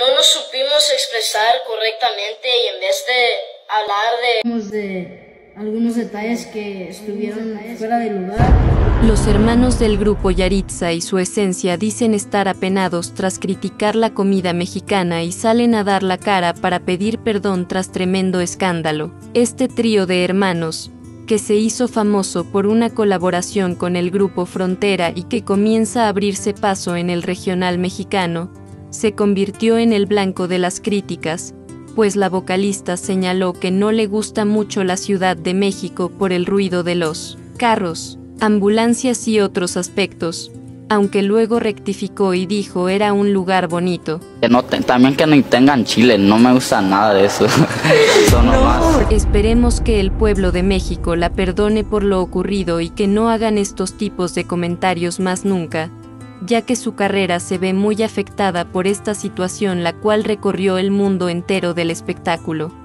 no nos supimos expresar correctamente y en vez de hablar de, de algunos detalles que estuvieron fuera de lugar. Los hermanos del grupo Yaritza y su esencia dicen estar apenados tras criticar la comida mexicana y salen a dar la cara para pedir perdón tras tremendo escándalo. Este trío de hermanos, que se hizo famoso por una colaboración con el grupo Frontera y que comienza a abrirse paso en el regional mexicano, se convirtió en el blanco de las críticas, pues la vocalista señaló que no le gusta mucho la Ciudad de México por el ruido de los carros, ambulancias y otros aspectos, aunque luego rectificó y dijo era un lugar bonito. Que no también que no tengan chile, no me gusta nada de eso. Esperemos que el pueblo de México la perdone por lo ocurrido y que no hagan estos tipos de comentarios más nunca, ya que su carrera se ve muy afectada por esta situación la cual recorrió el mundo entero del espectáculo.